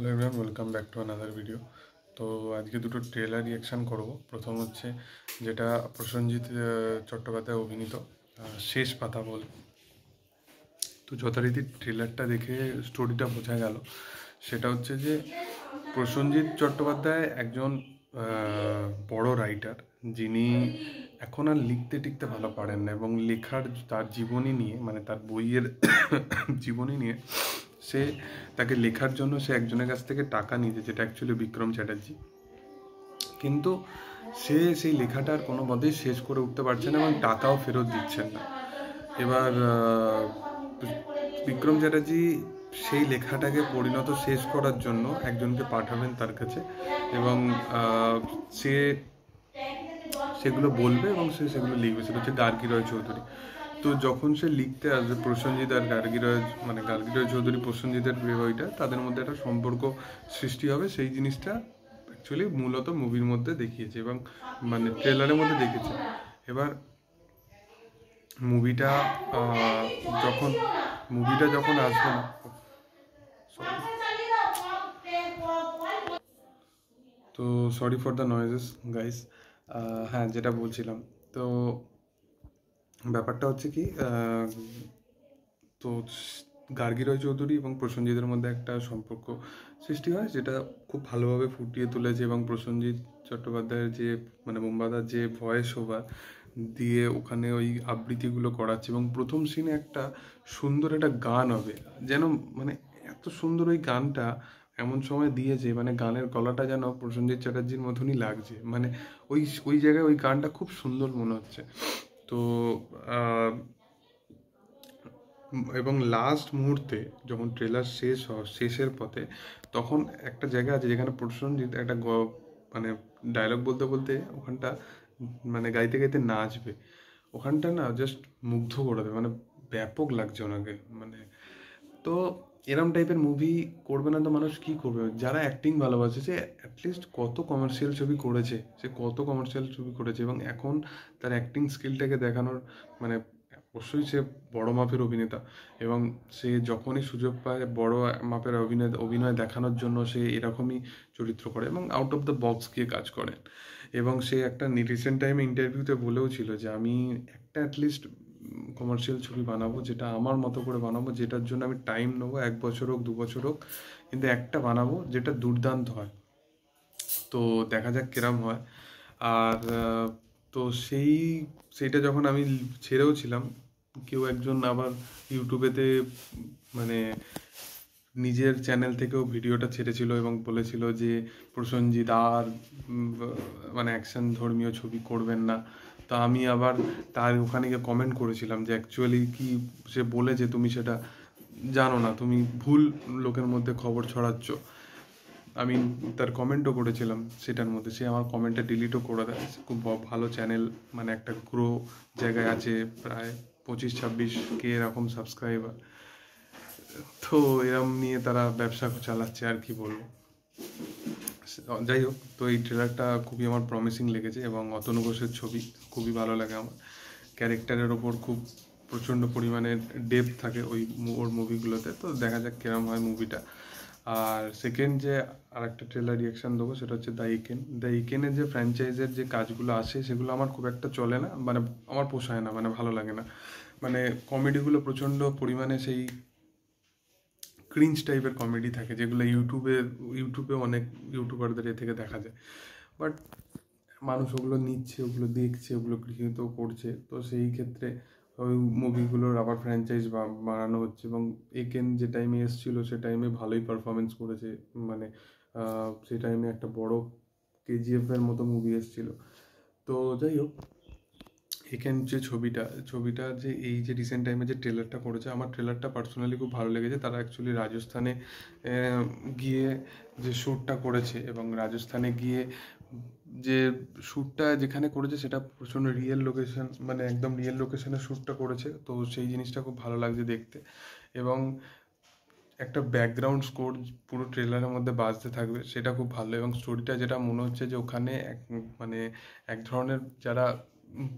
Hello everyone welcome back to another video তো আজকে দুটো ট্রেলার রিয়াকশান করব। প্রথম হচ্ছে যেটা প্রসেনজিৎ চট্টোপাধ্যায় অভিনীত শেষ পাতা বল। তো যথারীতি ট্রেলারটা দেখে স্টোরিটা বোঝা গেল। সেটা হচ্ছে যে প্রসেনজিৎ চট্টোপাধ্যায় একজন বড় রাইটার যিনি এখন আর লিখতে টিখতে ভালো পারেন না এবং লেখার তার জীবনী নিয়ে মানে তার বইয়ের জীবনী নিয়ে সে তাকে লেখার জন্য সে একজনের কাছ থেকে টাকা নিতে যেটা অ্যাকচুয়ালি বিক্রম চ্যাটার্জি। কিন্তু সে সেই লেখাটার কোনো মতেই শেষ করে উঠতে পারছে না এবং টাকাও ফেরত দিচ্ছেন না। এবার বিক্রম চ্যাটার্জি সেই লেখাটাকে পরিণত শেষ করার জন্য একজনকে পাঠাবেন তার কাছে এবং সে সেগুলো বলবে এবং সে সেগুলো লিখবে। সেটা হচ্ছে গার্গী রয় চৌধুরী। তো যখন সে লিখতে আসবে, প্রসেনজিৎ আর গার্গী রয় মানে গার্গী রয় চৌধুরী প্রসেনজিতের যে বইটা, তাদের মধ্যে একটা সম্পর্ক সৃষ্টি হবে। সেই জিনিসটা অ্যাকচুয়ালি মূলত মুভির মধ্যে দেখিয়েছে এবং মানে ট্রেলারের মধ্যে দেখেছে এবার মুভিটা যখন মুভিটা যখন আসবে তো sorry for the noises guys হ্যাঁ যেটা বলছিলাম। তো ব্যাপারটা হচ্ছে কি তো গার্গী রয় চৌধুরী এবং প্রসেনজিতের মধ্যে একটা সম্পর্ক সৃষ্টি হয় যেটা খুব ভালোভাবে ফুটিয়ে তুলেছে এবং প্রসেনজিৎ চট্টোপাধ্যায়ের যে মানে বোম্বাদার যে ভয়েস ওভার দিয়ে ওখানে ওই আবৃত্তিগুলো করাচ্ছে এবং প্রথম সিনে একটা সুন্দর একটা গান হবে। যেন মানে এত সুন্দর ওই গানটা এমন সময় দিয়েছে মানে গানের গলাটা যেন প্রসেনজিৎ চ্যাটার্জির মতনই লাগছে। মানে ওই ওই জায়গায় ওই গানটা খুব সুন্দর মনে হচ্ছে। তো এবং লাস্ট মুহূর্তে যখন ট্রেলার শেষ শেষের পথে, তখন একটা জায়গা আছে যেখানে প্রসেনজিৎ একটা গ- মানে ডায়লগ বলতে বলতে ওখানটা মানে গাইতে গাইতে নাচবে। ওখানটা না জাস্ট মুগ্ধ করে দেবে মানে ব্যাপক লাগছে ওনাকে মানে তো এরম টাইপের মুভি করবে না তো মানুষ কি করবে? যারা অ্যাক্টিং ভালোবাসে, সে অ্যাটলিস্ট কত কমার্শিয়াল ছবি করেছে, সে কত কমার্শিয়াল ছবি করেছে এবং এখন তার অ্যাক্টিং স্কিলটাকে দেখানোর মানে অবশ্যই সে বড় মাপের অভিনেতা এবং সে যখনই সুযোগ পায় বড় মাপের অভিনয় অভিনয় দেখানোর জন্য সে এরকমই চরিত্র করে এবং আউট অফ দ্য বক্স গিয়ে কাজ করেন। এবং সে একটা রিসেন্ট টাইমে ইন্টারভিউতে বলেও ছিল যে, আমি একটা অ্যাটলিস্ট কমার্শিয়াল ছবি বানাবো, যেটা আমার মতো করে বানাবো, যেটার জন্য আমি টাইম নেব, এক বছর হোক, দু বছর হোক, কিন্তু একটা বানাবো যেটা দুর্দান্ত হয়। তো দেখা যাক কিরম হয়। আর তো সেই, সেইটা যখন আমি ছেড়েও ছিলাম, কেউ একজন আবার ইউটিউবেতে মানে নিজের চ্যানেল থেকেও ভিডিওটা ছেড়েছিল এবং বলেছিল যে, প্রসেনজিৎ আর মানে অ্যাকশন ধর্মীয় ছবি করবেন না। তো আমি আবার তার ওখানে গিয়ে কমেন্ট করেছিলাম যে অ্যাকচুয়ালি কি সে বলেছে তুমি সেটা জানো না, তুমি ভুল লোকের মধ্যে খবর ছড়াচ্ছ। আমি তার কমেন্টও করেছিলাম সেটার মধ্যে, সে আমার কমেন্টটা ডিলিটও করে দেয়। খুব ভালো চ্যানেল মানে একটা গ্রো জায়গায় আছে প্রায় পঁচিশ, ছাব্বিশ কে এরকম সাবস্ক্রাইবার তো এরম নিয়ে তারা ব্যবসা চালাচ্ছে আর কি বলব। যাই হোক, তো এই ট্রেলারটা খুবই আমার প্রমিসিং লেগেছে এবং অতনু ঘোষের ছবি খুবই ভালো লাগে আমার। ক্যারেক্টারের ওপর খুব প্রচণ্ড পরিমাণে ডেপ থাকে ওই ওর মুভিগুলোতে তো দেখা যাক কিরম হয় মুভিটা আর সেকেন্ড যে আরেকটা ট্রেলার রিয়াকশন দেবো, সেটা হচ্ছে দ্য ইকেন দ্য ইকেনের যে ফ্র্যাঞ্চাইজের যে কাজগুলো আসে সেগুলো আমার খুব একটা চলে না মানে আমার পোষায় না মানে ভালো লাগে না। মানে কমেডিগুলো প্রচণ্ড পরিমাণে সেই ক্রিঞ্জ টাইপের কমেডি থাকে, যেগুলো ইউটিউবে ইউটিউবে অনেক ইউটিউবারদের এ থেকে দেখা যায়। বাট মানুষ ওগুলো নিচ্ছে, ওগুলো দেখছে, ওগুলো গৃহীত করছে। তো সেই ক্ষেত্রে ওই মুভিগুলোর আবার ফ্র্যাঞ্চাইজ বানানো হচ্ছে এবং একেন যে টাইমে এসেছিল, সে টাইমে ভালোই পারফরমেন্স করেছে। মানে সেই টাইমে একটা বড় কেজিএফ এর মতো মুভি এসেছিল। তো যাই হোক এখান যে ছবিটা ছবিটা যে এই যে রিসেন্ট টাইমে যে ট্রেলারটা করেছে, আমার ট্রেলারটা পার্সোনালি খুব ভালো লেগেছে। তারা অ্যাকচুয়ালি রাজস্থানে গিয়ে যে শ্যুটটা করেছে এবং রাজস্থানে গিয়ে যে শ্যুটটা যেখানে করেছে, সেটা প্রচণ্ড রিয়েল লোকেশন মানে একদম রিয়েল লোকেশনে শ্যুটটা করেছে। তো সেই জিনিসটা খুব ভালো লাগছে দেখতে। এবং একটা ব্যাকগ্রাউন্ড স্কোর পুরো ট্রেলারের মধ্যে বাজতে থাকবে, সেটা খুব ভালো। এবং স্টোরিটা যেটা মনে হচ্ছে যে ওখানে এক মানে এক ধরনের যারা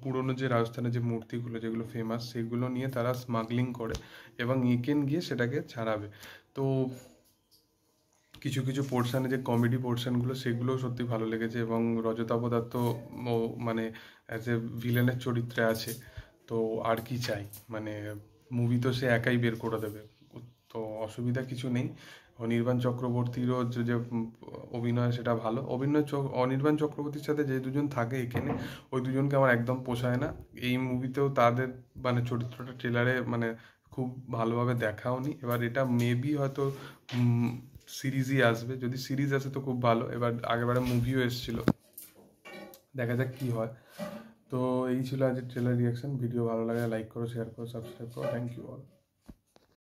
পুরনো যে রাজস্থানের যে মূর্তিগুলো, যেগুলো ফেমাস সেগুলো নিয়ে তারা স্মাগলিং করে এবং ইকেন গিয়ে সেটাকে ছাড়াবে। তো কিছু কিছু পোর্শানে যে কমেডি পোর্শনগুলো সেগুলোও সত্যি ভালো লেগেছে এবং রজতাভ দত্ত মানে অ্যাজ এ ভিলেনের চরিত্রে আছে। তো আর কি চাই? মানে মুভি তো সে একাই বের করে দেবে। তো অসুবিধা কিছু নেই। অনির্বাণ চক্রবর্তীরও যে অভিনয় সেটা ভালো। অভিনয় অনির্বাণ চক্রবর্তীর সাথে যে দুজন থাকে এখানে, ওই দুজনকে আমার একদম পোষায় না। এই মুভিতেও তাদের মানে চরিত্রটা ট্রেলারে মানে খুব ভালোভাবে দেখাও নি। এবার এটা মেবি হয়তো সিরিজই আসবে। যদি সিরিজ আসে তো খুব ভালো। এবার আগেবারে মুভিও এসেছিল। দেখা যাক কী হয়। তো এই ছিল আজকের ট্রেলার রিয়াকশন ভিডিও ভালো লাগে লাইক করো শেয়ার করো সাবস্ক্রাইব করো। Thank you all